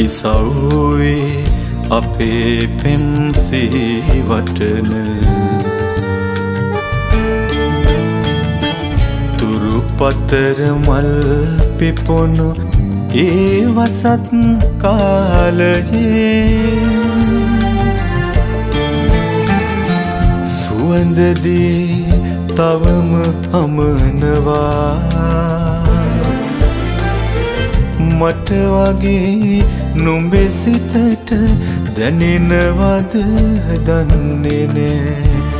ඉසව්වේ අපේ පෙම්සීවටන තුරුපතර මල් පිපොුණු ඒ වසත් කාලයේ සුවඳදී තවම හමනවා මට වගේ නුඹෙසිතට දැනෙනවද දන්නේ නෑ.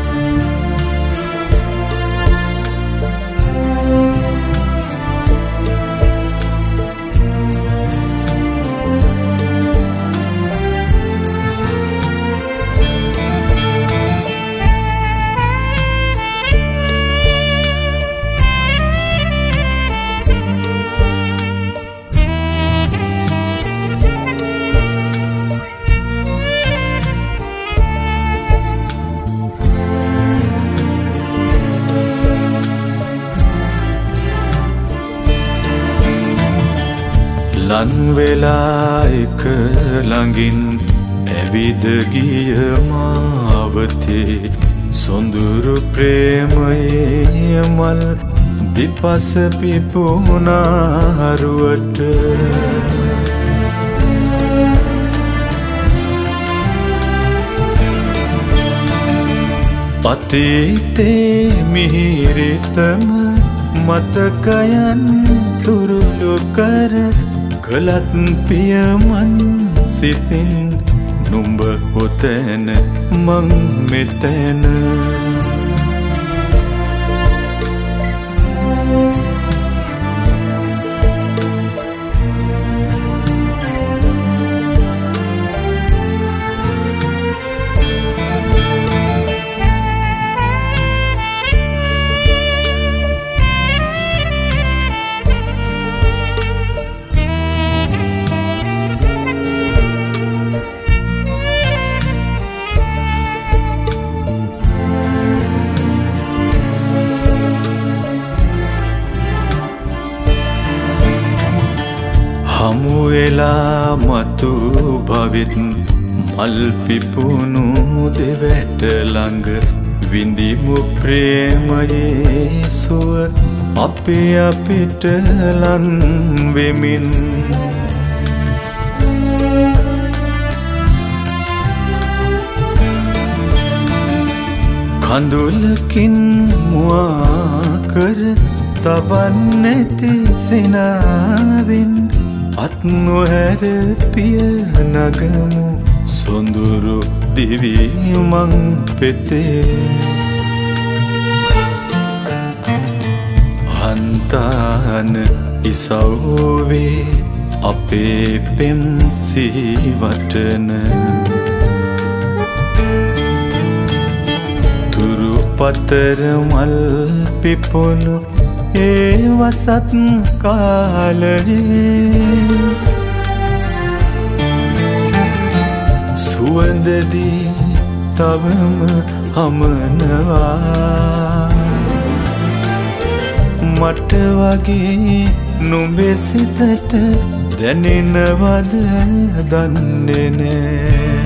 ලන්වෙලා එක ළඟින් ඇවිදගිය මාවතේ. සොඳුරු ප්‍රේමයේ මල් දිපස පිපුනාරුවට අතීතේ මිහිරිතම මතකයන් තුරුළු කර කළත් පියමන් සිතින් නුඹ හොතැන මං මෙතැන. හමුවෙලා මතු භවිත් මල් පිපුුණු දෙවැට ළඟ විඳිමු ප්‍රේමයේ සුව අපි අපිට ලන්වෙමින් කඳුලකින් මුවාකර තබන්නැති සිනාවෙන්. අත්නොහැර පිය නගමු සොඳුරු දිවීමං පෙතේ. හන්තාන ඉසව්වේ අපේ පෙම්සිවටන තුරුපතර මල් පිපොලු ඒ වසත් කාලයේ සුවඳදී තවම හමනවා. මට වගේ නුඹෙසිතට දැනෙනවද දන්නේ නෑ.